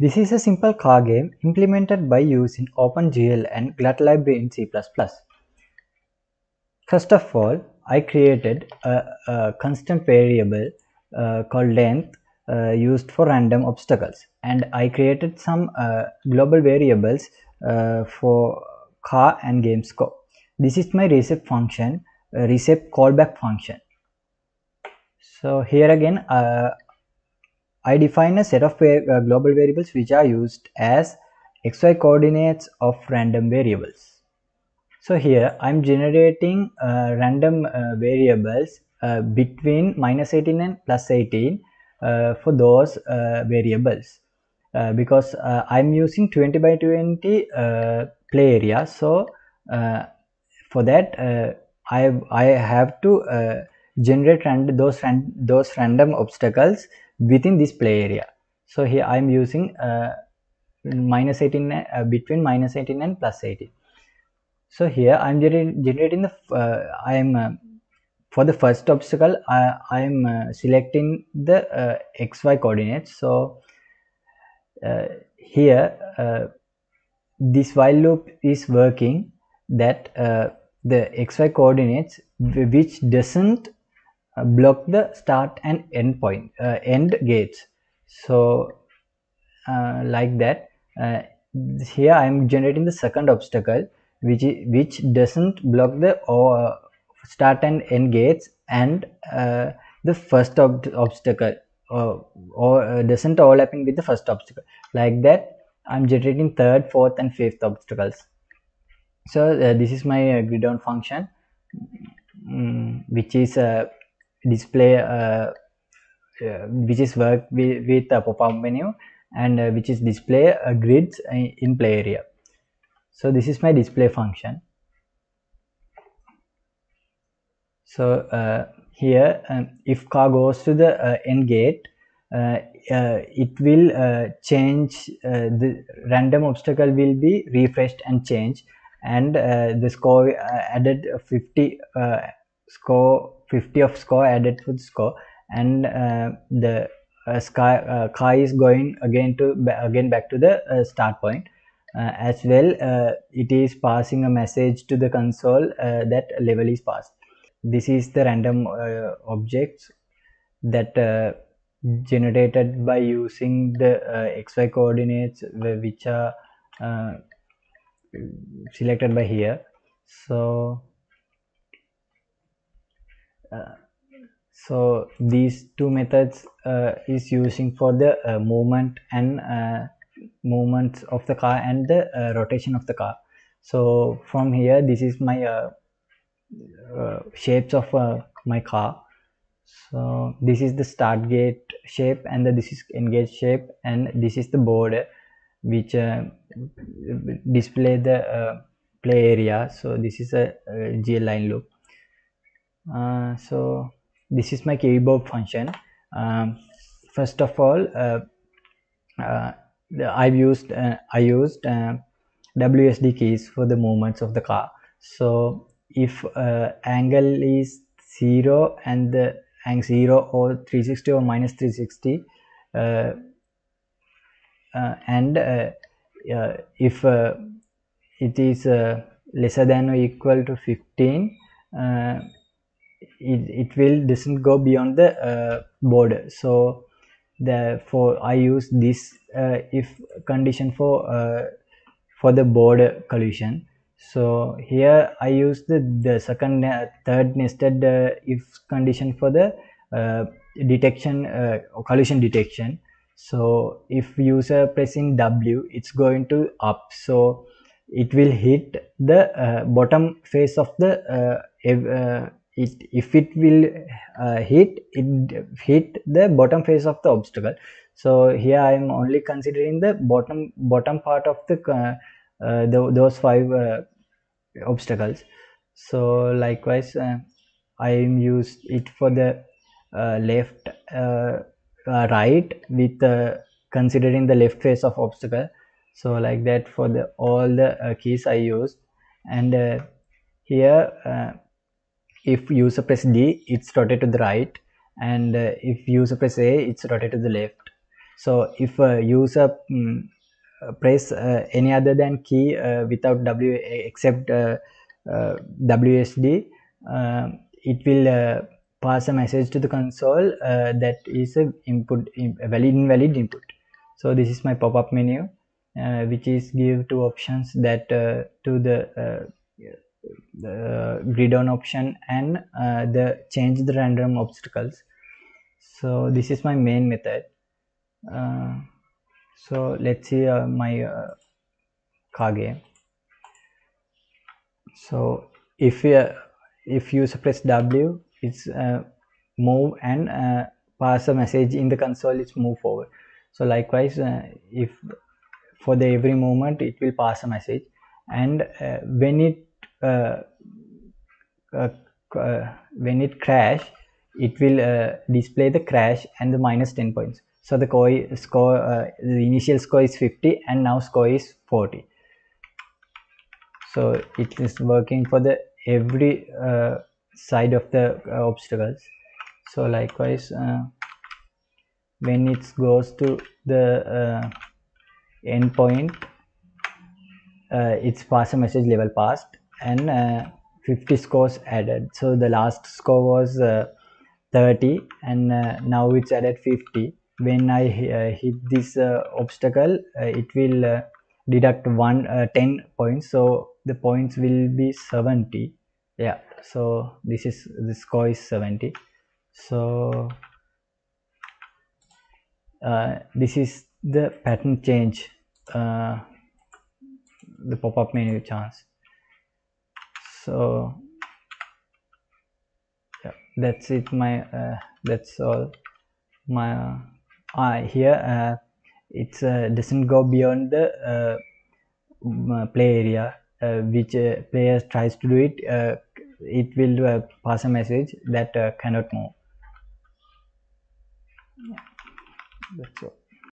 This is a simple car game implemented by using OpenGL and GLUT library in C++. First of all, I created a, a constant variable uh, called length uh, used for random obstacles and I created some uh, global variables uh, for car and game score. This is my reset function, uh, reset callback function. So here again, uh, I define a set of uh, global variables which are used as xy coordinates of random variables. So here I'm generating uh, random uh, variables uh, between minus 18 and plus 18 uh, for those uh, variables because I'm using 20 by 20 play area. So for that I, I have to generate random, those, ran those random obstacles within this play area. So here i'm using uh, minus 18 uh, between minus 18 and plus 18 so here i'm generating, generating the uh, i am uh, for the first obstacle i am uh, selecting the uh, xy coordinates. So here this while loop is working that the xy coordinates which doesn't block the start and end point uh, end gates. So uh, like that here i am generating the second obstacle which which doesn't block the start and end gates and the first ob obstacle or doesn't overlapping with the first obstacle. Like that i'm generating third fourth and fifth obstacles. So uh, this is my uh, grid on function um, which is uh, display uh, uh, which is work with, with a pop-up menu and uh, which is display grids in play area. So this is my display function. So here um, if car goes to the end gate uh, uh, it will uh, change the random obstacle will be refreshed and changed and the score added 50 score 50 of score added the score and uh, the uh, sky, uh, is going again to again back to the uh, start point. Uh, as well uh, it is passing a message to the console that level is passed. This is the random objects that generated by using the xy coordinates which are selected by here. So uh, so these two methods uh, is using for the uh, movement and movements of the car and the rotation of the car. So from here this is my shapes of my car. So this is the start gate shape and the, this is engage shape and this is the border which uh, display the uh, play area. So this is a, a GL line loop uh, so this is my keyboard function. Um, first of all uh, uh, I've used uh, I used uh, WSD keys for the movements of the car. So if uh, angle is 0 and the angle 0 or 360 or minus 360 and if it is lesser than or equal to 15 it, it will doesn't go beyond the uh, border so therefore i use this uh, if condition for uh, for the border collision. So here i use the the second uh, third nested uh, if condition for the uh, detection collision detection. So if user pressing w it's going to up. So it will hit the bottom face of the it if it will uh, hit it hit the bottom face of the obstacle. So here i am only considering the bottom bottom part of the, uh, uh, the those five uh, obstacles. So likewise uh, i am used it for the uh, left right with considering the left face of obstacle. So like that for the all the keys i used. And here if user press D it's rotate to the right and uh, if user press A it's rotate to the left. So if a user um, press uh, any other than key uh, without w except uh, wsd it will pass a message to the console that is a input a valid invalid input. So this is my pop-up menu uh, which is give two options that uh, to the, uh, the grid on option and the change the random obstacles. So this is my main method. So let's see my car game. So if you if you press w it's uh, move and uh, pass a message in the console it's move forward. So likewise uh, if for the every moment it will pass a message. And uh, when it uh, uh, uh Uh, uh, uh, when it crash it will uh, display the crash and the minus 10 points. So the score uh, the initial score is 50 and now score is 40 so it is working for the every side of the obstacles. So likewise when it goes to the endpoint uh, it's pass a message level passed and uh, 50 scores added. So the last score was uh, 30 and uh, now it's added 50 when i uh, hit this uh, obstacle it will deduct one 10 points. So the points will be 70 yeah so this is the score is 70 so this is the pattern change the pop-up menu chance so yeah that's it my uh, that's all my uh, here. Uh, it uh, doesn't go beyond the uh, play area uh, which uh, player tries to do it. It will pass a message that cannot move. Yeah. that's all